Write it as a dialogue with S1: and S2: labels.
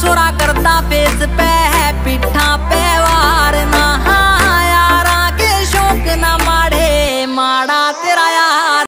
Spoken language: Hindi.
S1: छोरा करता पे